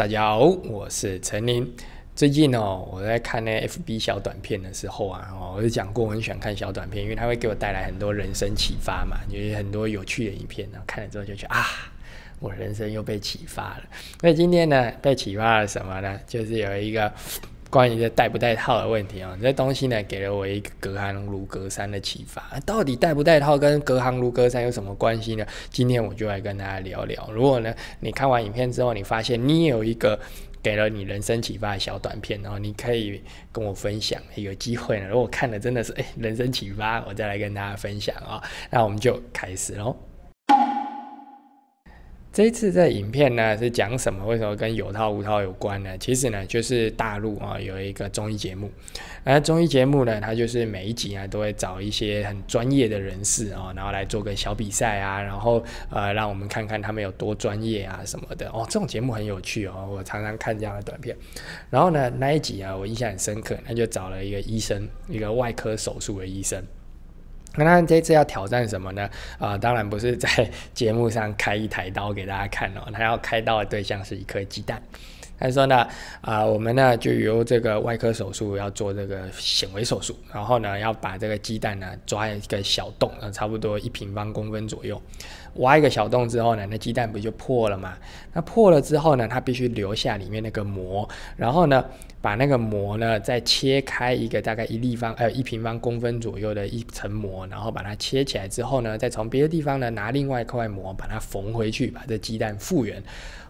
大家好，我是陈林。最近哦，我在看那 FB 小短片的时候啊，我就讲过我很喜欢看小短片，因为它会给我带来很多人生启发嘛，有很多有趣的影片，然后看了之后就觉得啊，我人生又被启发了。那今天呢，被启发了什么呢？就是有一个。关于这戴不戴套的问题啊，这东西呢给了我一个隔行如隔山的启发。到底戴不戴套跟隔行如隔山有什么关系呢？今天我就来跟大家聊聊。如果呢你看完影片之后，你发现你也有一个给了你人生启发的小短片，然后你可以跟我分享。有机会呢，如果看的真的是诶人生启发，我再来跟大家分享啊。那我们就开始喽。这一次这影片呢是讲什么？为什么跟有套无套有关呢？其实呢就是大陆啊有一个综艺节目，而综艺节目呢它就是每一集啊都会找一些很专业的人士啊，然后来做个小比赛啊，然后呃让我们看看他们有多专业啊什么的哦。这种节目很有趣哦，我常常看这样的短片。然后呢那一集啊我印象很深刻，他就找了一个医生，一个外科手术的医生。那他这次要挑战什么呢？啊，当然不是在节目上开一台刀给大家看哦，他要开刀的对象是一颗鸡蛋。他说呢，啊，我们呢就由这个外科手术要做这个显微手术，然后呢要把这个鸡蛋呢抓一个小洞，呃，差不多一平方公分左右，挖一个小洞之后呢，那鸡蛋不就破了嘛？那破了之后呢，它必须留下里面那个膜，然后呢把那个膜呢再切开一个大概一立方呃一平方公分左右的一层膜，然后把它切起来之后呢，再从别的地方呢拿另外一块膜把它缝回去，把这鸡蛋复原。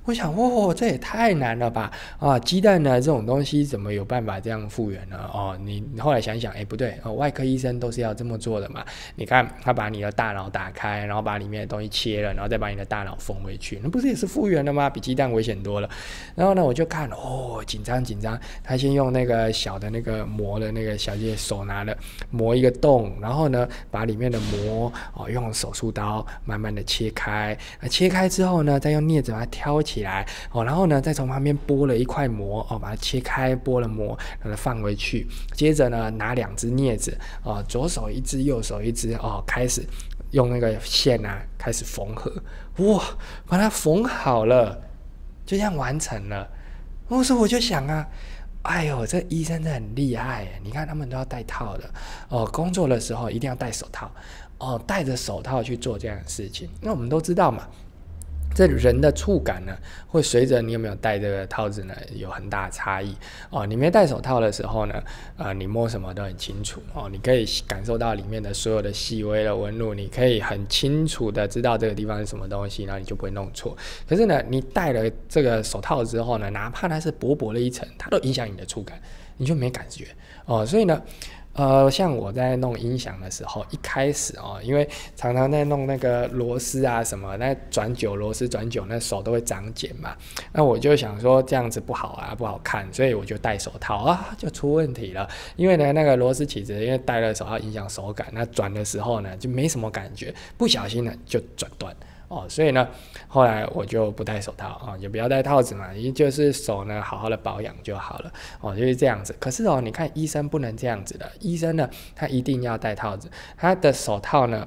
我想，哦，这也太难了吧！啊，鸡蛋呢这种东西怎么有办法这样复原呢？哦，你后来想想，哎，不对，哦，外科医生都是要这么做的嘛。你看，他把你的大脑打开，然后把里面的东西切了，然后再把你的大脑缝回去，那不是也是复原了吗？比鸡蛋危险多了。然后呢，我就看，哦，紧张紧张。他先用那个小的那个磨的那个小姐手拿的磨一个洞，然后呢，把里面的膜哦用手术刀慢慢的切开。啊切开之后呢，再用镊子把它挑。起来哦，然后呢，再从旁边剥了一块膜哦，把它切开，剥了膜，把它放回去。接着呢，拿两只镊子哦，左手一只，右手一只哦，开始用那个线啊，开始缝合。哇，把它缝好了，就这样完成了。我说，我就想啊，哎呦，这医生真的很厉害你看他们都要戴套的哦，工作的时候一定要戴手套哦，戴着手套去做这样的事情。那我们都知道嘛。这人的触感呢，会随着你有没有戴这个套子呢，有很大的差异哦。你没戴手套的时候呢，呃，你摸什么都很清楚哦，你可以感受到里面的所有的细微的纹路，你可以很清楚的知道这个地方是什么东西，然后你就不会弄错。可是呢，你戴了这个手套之后呢，哪怕它是薄薄的一层，它都影响你的触感，你就没感觉哦。所以呢。呃，像我在弄音响的时候，一开始哦，因为常常在弄那个螺丝啊什么，那转久螺丝转久，那手都会长茧嘛。那我就想说这样子不好啊，不好看，所以我就戴手套啊，就出问题了。因为呢，那个螺丝起子，因为戴了手套影响手感，那转的时候呢就没什么感觉，不小心呢就转断。哦，所以呢，后来我就不戴手套啊，也不要戴套子嘛，也就是手呢好好的保养就好了。哦，就是这样子。可是哦，你看医生不能这样子的，医生呢他一定要戴套子，他的手套呢。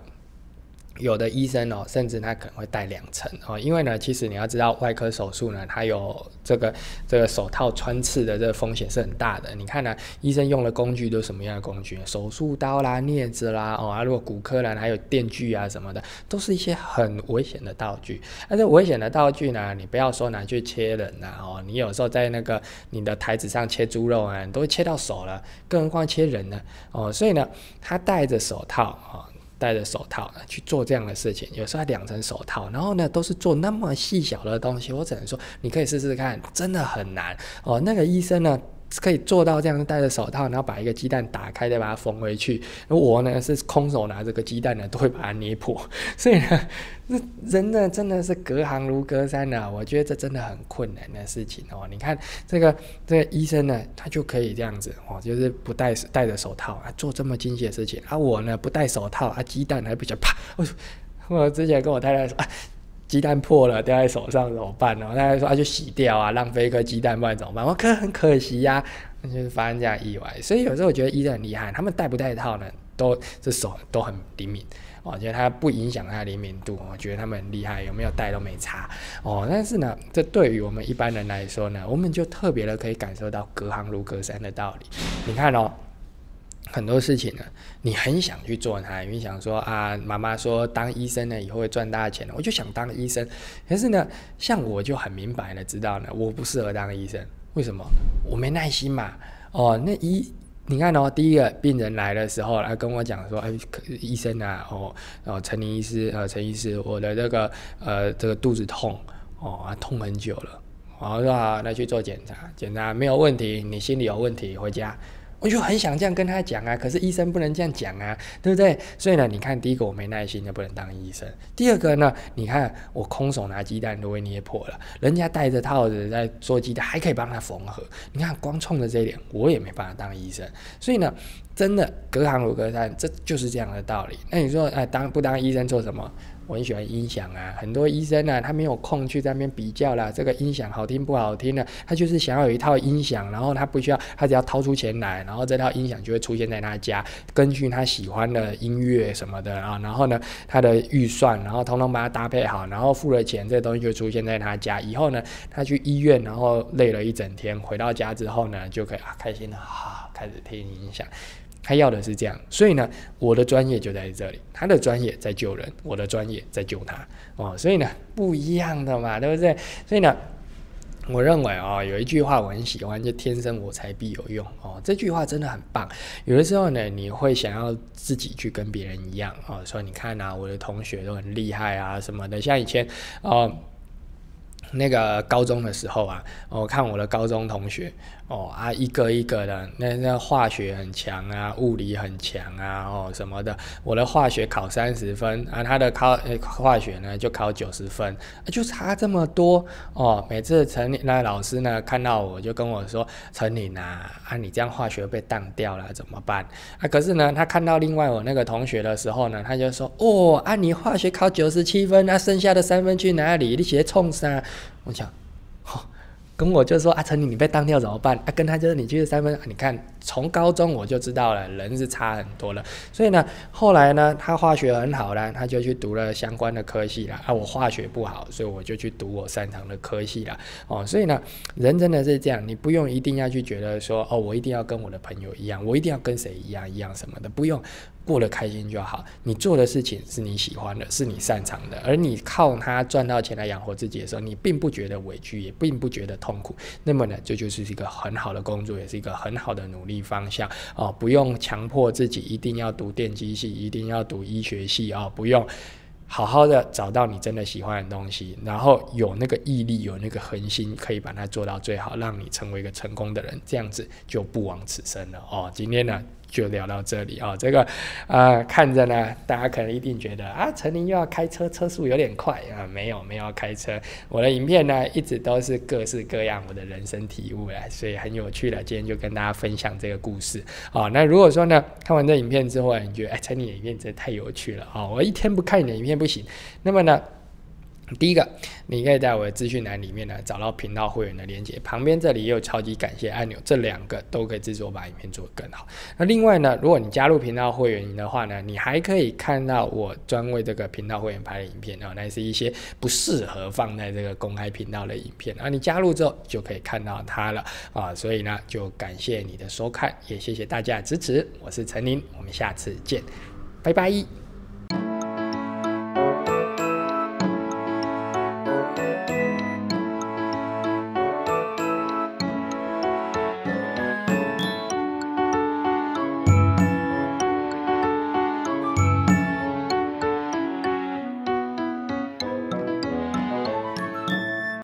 有的医生哦，甚至他可能会戴两层哦，因为呢，其实你要知道，外科手术呢，它有这个这个手套穿刺的这个风险是很大的。你看呢，医生用的工具都什么样的工具？手术刀啦、镊子啦，哦啊，如果骨科呢，还有电锯啊什么的，都是一些很危险的道具。但是危险的道具呢，你不要说拿去切人呐，哦，你有时候在那个你的台子上切猪肉啊，你都会切到手了，更何况切人呢？哦，所以呢，他戴着手套啊。戴着手套去做这样的事情，有时候两层手套，然后呢都是做那么细小的东西，我只能说你可以试试看，真的很难哦。那个医生呢？可以做到这样，戴着手套，然后把一个鸡蛋打开，再把它缝回去。我呢是空手拿这个鸡蛋呢，都会把它捏破。所以呢，那人呢真的是隔行如隔山呢。我觉得这真的很困难的事情哦。你看这个这个医生呢，他就可以这样子哦，就是不戴戴着手套啊，做这么精细的事情。而我呢不戴手套啊，鸡蛋还比较啪。我我之前跟我太太说啊。鸡蛋破了掉在手上怎么办呢？大家说啊，就洗掉啊，浪费一颗鸡蛋，不然怎么办？我可很可惜呀，那就是发生这样意外。所以有时候我觉得医生很厉害，他们戴不戴套呢，都这手都很灵敏哦，觉得它不影响它的灵敏度，我觉得他们很厉害，有没有戴都没差哦。但是呢，这对于我们一般人来说呢，我们就特别的可以感受到隔行如隔山的道理。你看哦。很多事情呢，你很想去做它，你想说啊，妈妈说当医生呢以后会赚大钱我就想当医生。可是呢，像我就很明白的知道呢，我不适合当医生。为什么？我没耐心嘛。哦，那医，你看哦，第一个病人来的时候来跟我讲说，哎，医生啊，哦，哦，陈林医师，呃，陈医师，我的这个呃这个肚子痛，哦，痛很久了。我说好，那去做检查，检查没有问题，你心里有问题，回家。我就很想这样跟他讲啊，可是医生不能这样讲啊，对不对？所以呢，你看，第一个我没耐心，就不能当医生；第二个呢，你看我空手拿鸡蛋都会捏破了，人家戴着套子在做鸡蛋，还可以帮他缝合。你看，光冲着这一点，我也没办法当医生。所以呢，真的隔行如隔山，这就是这样的道理。那你说，哎，当不当医生做什么？我很喜欢音响啊，很多医生啊，他没有空去在那边比较啦，这个音响好听不好听的？他就是想要有一套音响，然后他不需要，他只要掏出钱来，然后这套音响就会出现在他家，根据他喜欢的音乐什么的啊，然后呢，他的预算，然后通通把它搭配好，然后付了钱，这东西就出现在他家。以后呢，他去医院，然后累了一整天，回到家之后呢，就可以啊，开心的啊，开始听音响。他要的是这样，所以呢，我的专业就在这里，他的专业在救人，我的专业在救他哦，所以呢，不一样的嘛，对不对？所以呢，我认为啊，有一句话我很喜欢，就“天生我材必有用”哦，这句话真的很棒。有的时候呢，你会想要自己去跟别人一样哦，说你看啊，我的同学都很厉害啊什么的，像以前哦，那个高中的时候啊，我看我的高中同学。哦啊，一个一个的，那那化学很强啊，物理很强啊，哦什么的。我的化学考三十分啊，他的考化学呢就考九十分，啊就差这么多哦。每次陈林那老师呢看到我就跟我说：“陈林啊，啊你这样化学被当掉了怎么办？”啊，可是呢他看到另外我那个同学的时候呢，他就说：“哦，啊你化学考九十七分，那剩下的三分去哪里？你写冲啥？”我想，好。跟我就说阿陈你你被当掉怎么办？啊，跟他就是你就是三分，你看从高中我就知道了，人是差很多了。所以呢，后来呢，他化学很好啦，他就去读了相关的科系啦。啊，我化学不好，所以我就去读我擅长的科系啦。哦，所以呢，人真的是这样，你不用一定要去觉得说哦，我一定要跟我的朋友一样，我一定要跟谁一样一样什么的，不用。过得开心就好。你做的事情是你喜欢的，是你擅长的，而你靠它赚到钱来养活自己的时候，你并不觉得委屈，也并不觉得痛苦。那么呢，这就是一个很好的工作，也是一个很好的努力方向哦。不用强迫自己一定要读电机系，一定要读医学系哦，不用。好好的找到你真的喜欢的东西，然后有那个毅力，有那个恒心，可以把它做到最好，让你成为一个成功的人，这样子就不枉此生了哦。今天呢？就聊到这里啊，这个呃看着呢，大家可能一定觉得啊，陈林又要开车，车速有点快啊，没有没有开车，我的影片呢一直都是各式各样我的人生体悟来，所以很有趣了，今天就跟大家分享这个故事啊。那如果说呢，看完这影片之后，你觉得哎，陈林影片真的太有趣了啊，我一天不看你的影片不行，那么呢？第一个，你可以在我的资讯栏里面呢找到频道会员的链接，旁边这里也有超级感谢按钮，这两个都可以制作把影片做得更好。那另外呢，如果你加入频道会员的话呢，你还可以看到我专为这个频道会员拍的影片啊，那是一些不适合放在这个公开频道的影片啊，你加入之后就可以看到它了啊。所以呢，就感谢你的收看，也谢谢大家的支持。我是陈林，我们下次见，拜拜。